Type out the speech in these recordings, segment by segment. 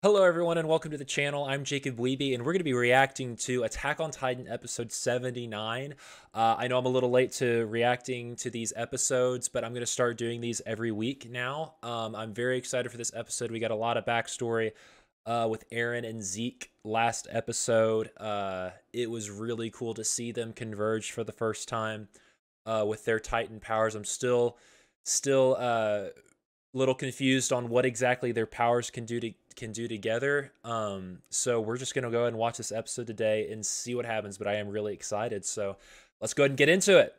Hello, everyone, and welcome to the channel. I'm Jacob Weeby, and we're going to be reacting to Attack on Titan episode 79. Uh, I know I'm a little late to reacting to these episodes, but I'm going to start doing these every week now. Um, I'm very excited for this episode. We got a lot of backstory uh, with Eren and Zeke last episode. Uh, it was really cool to see them converge for the first time uh, with their Titan powers. I'm still, still uh, little confused on what exactly their powers can do to can do together. Um, so we're just gonna go ahead and watch this episode today and see what happens. But I am really excited. So let's go ahead and get into it.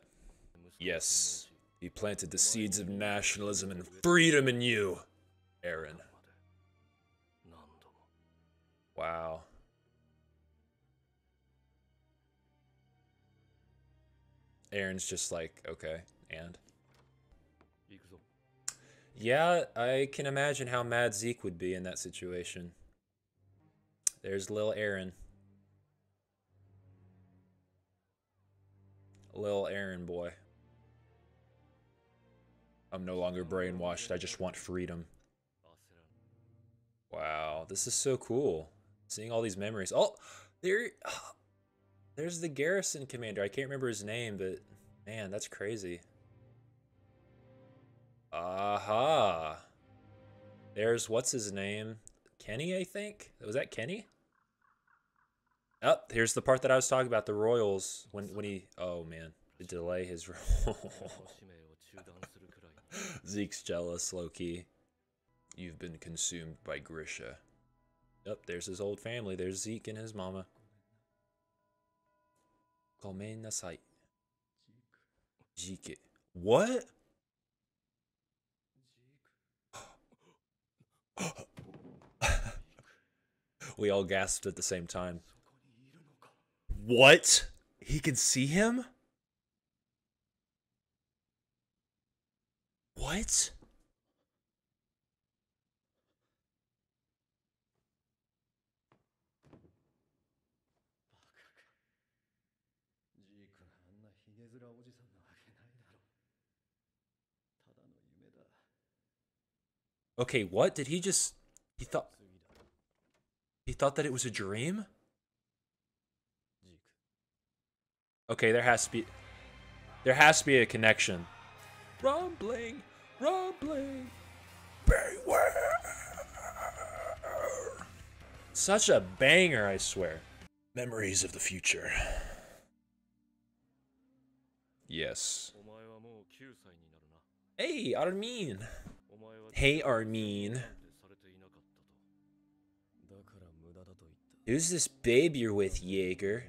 Yes, he planted the seeds of nationalism and freedom in you, Eren. Wow. Eren's just like, okay, and. Yeah, I can imagine how mad Zeke would be in that situation. There's Lil Eren. Lil Eren boy. I'm no longer brainwashed. I just want freedom. Wow, this is so cool. Seeing all these memories. Oh, there there's the garrison commander. I can't remember his name, but man, that's crazy. Aha. There's what's his name? Kenny, I think. Was that Kenny? Oh, here's the part that I was talking about. The Royals when when he oh man, to delay his Zeke's jealous, low key. You've been consumed by Grisha. Yep, there's his old family. There's Zeke and his mama. Gomen nasai. Zeke. What? We all gasped at the same time. What? He can see him? What? Okay, what? Did he just... He thought... He thought that it was a dream? Okay, there has to be... There has to be a connection. Rumbling! Rumbling! Beware! Such a banger, I swear. Memories of the future. Yes. Hey, Armin! Hey, Armin. Who's this babe you're with, Jaeger?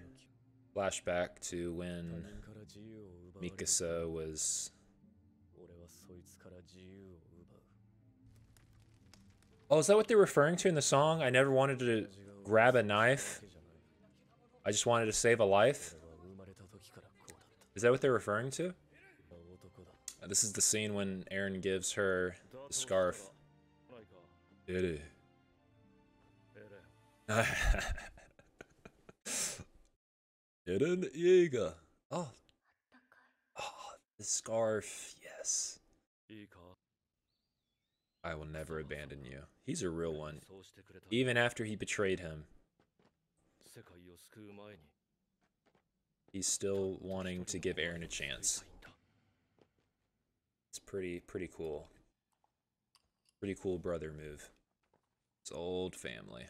Flashback to when Mikasa was... Oh, is that what they're referring to in the song? I never wanted to grab a knife. I just wanted to save a life. Is that what they're referring to? This is the scene when Eren gives her the scarf. Ere. Eren Jaeger. Oh. Oh, the scarf. Yes. I will never abandon you. He's a real one. Even after he betrayed him. He's still wanting to give Eren a chance. It's pretty pretty cool. Pretty cool brother move. It's old family.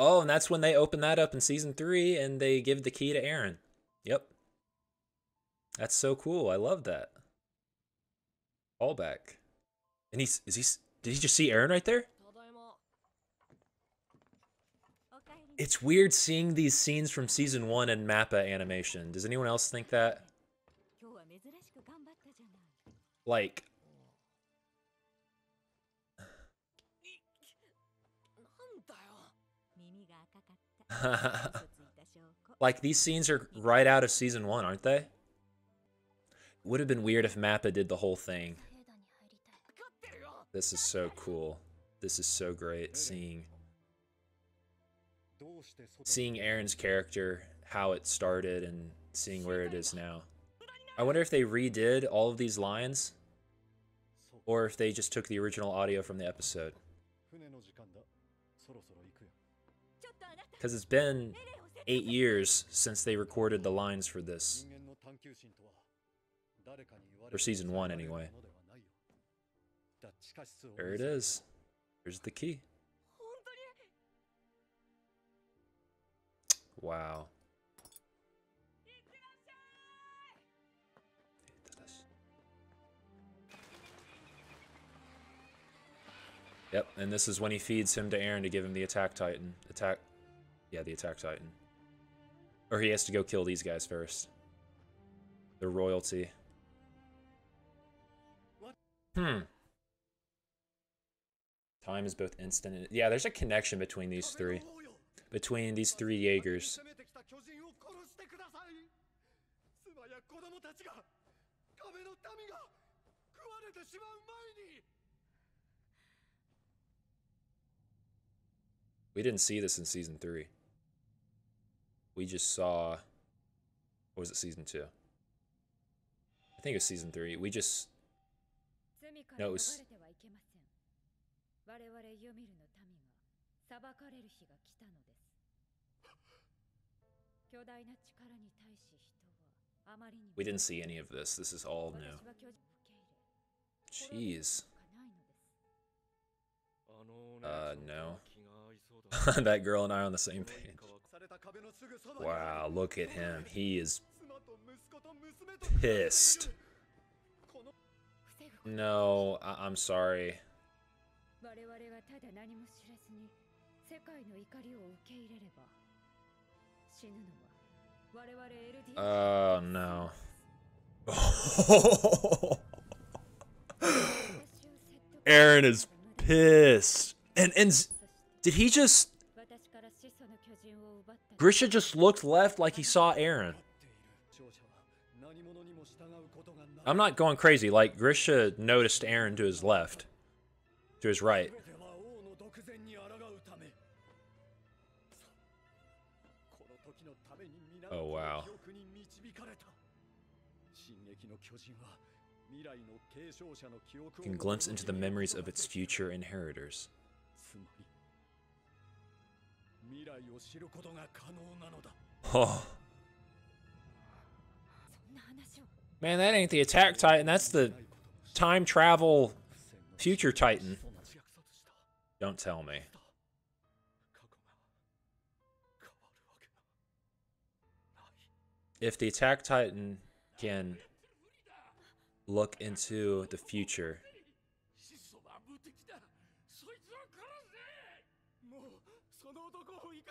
Oh, and that's when they open that up in season three and they give the key to Eren. Yep. That's so cool. I love that. All back. And he's is he did he just see Eren right there? It's weird seeing these scenes from season one and Mappa animation. Does anyone else think that? Like, like these scenes are right out of season one, aren't they? Would have been weird if Mappa did the whole thing. This is so cool. This is so great seeing seeing Eren's character, how it started, and seeing where it is now. I wonder if they redid all of these lines, or if they just took the original audio from the episode. Because it's been eight years since they recorded the lines for this. For season one, anyway. There it is. Here's the key. Wow. Yep, and this is when he feeds him to Eren to give him the attack titan. Attack yeah, the attack titan. Or he has to go kill these guys first. The royalty. Hmm. Time is both instant and... Yeah, there's a connection between these three. Between these three Jaegers. We didn't see this in season three. We just saw. What was it, season two? I think it was season three. We just. No, it was. We didn't see any of this. This is all new. Jeez. Uh, no. that girl and I are on the same page. Wow, look at him. He is pissed. No, I am sorry. Oh no. Eren is pissed. And and did he just Grisha just looked left like he saw Eren. I'm not going crazy. Like, Grisha noticed Eren to his left. To his right. Oh, wow. can glimpse into the memories of its future inheritors. Oh. Man, that ain't the attack titan. That's the time travel future titan. Don't tell me. If the attack titan can look into the future,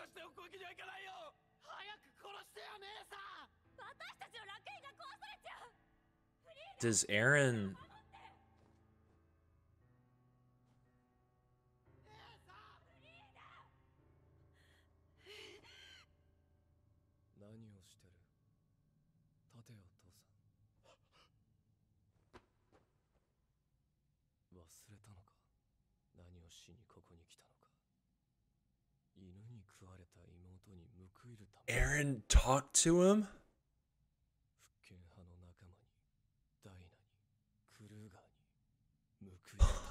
しておくわけにはいかないよ早く殺してよ姉さん Does Eren Eren talked to him?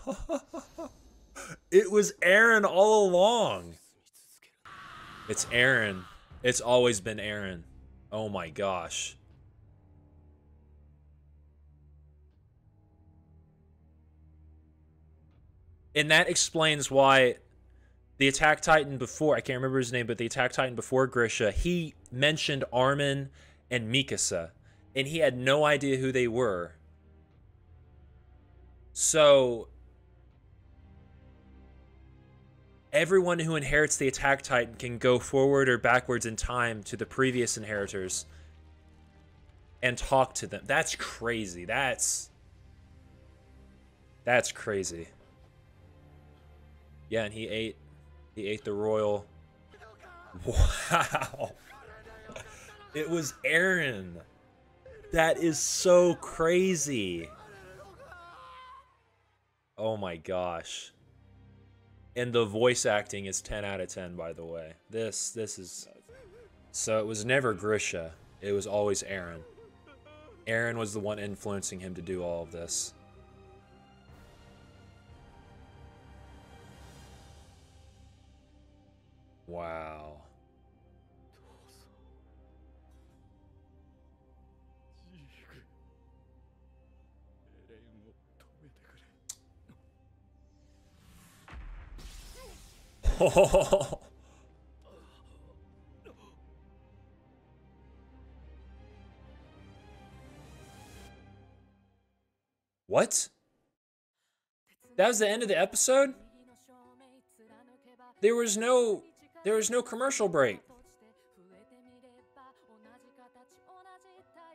it was Eren all along. It's Eren. It's always been Eren. Oh my gosh. And that explains why the Attack Titan before, I can't remember his name, but the Attack Titan before Grisha, he mentioned Armin and Mikasa, and he had no idea who they were. So, everyone who inherits the Attack Titan can go forward or backwards in time to the previous inheritors and talk to them. That's crazy. That's. That's crazy. Yeah, and he ate he ate the royal. Wow. It was Eren. That is so crazy. Oh my gosh. And the voice acting is 10 out of 10 by the way. This this is So it was never Grisha. It was always Eren. Eren was the one influencing him to do all of this. Wow. Oh. what? That was the end of the episode? There was no there was no commercial break.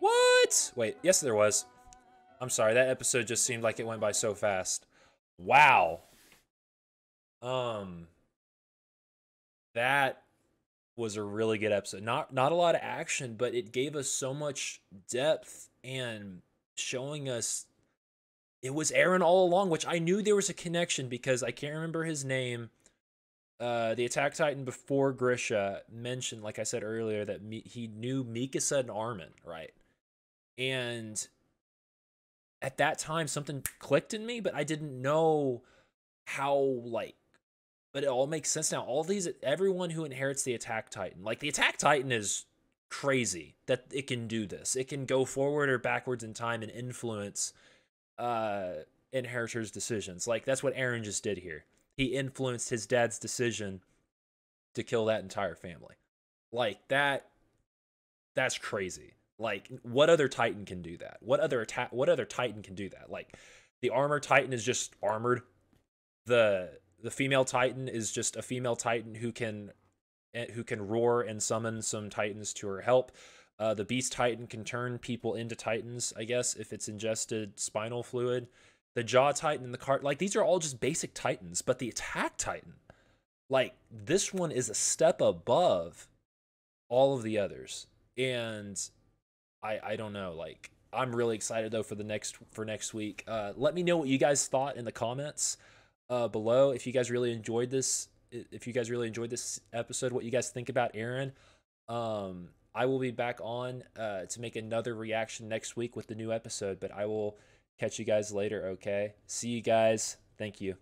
What? Wait, yes there was. I'm sorry, that episode just seemed like it went by so fast. Wow. Um that was a really good episode. Not not a lot of action, but it gave us so much depth and showing us it was Eren all along, which I knew there was a connection because I can't remember his name. Uh, the Attack Titan before Grisha mentioned, like I said earlier, that me- he knew Mikasa and Armin, right? And at that time, something clicked in me, but I didn't know how, like, but it all makes sense now. All these, everyone who inherits the Attack Titan, like, the Attack Titan is crazy that it can do this. It can go forward or backwards in time and influence uh inheritors decisions like that's what Eren just did here he influenced his dad's decision to kill that entire family. Like that that's crazy. Like what other titan can do that? What other attack what other titan can do that? Like the armor titan is just armored. The the female titan is just a female titan who can eh, who can roar and summon some titans to her help. Uh, the Beast Titan can turn people into Titans, I guess, if it's ingested spinal fluid. The Jaw Titan and the cart, like these are all just basic Titans, but the Attack Titan, like this one is a step above all of the others. And I I don't know, like I'm really excited though for the next for next week. Uh, let me know what you guys thought in the comments uh, below. If you guys really enjoyed this, if you guys really enjoyed this episode, what you guys think about Eren Um, I will be back on uh, to make another reaction next week with the new episode, but I will catch you guys later, okay? See you guys. Thank you.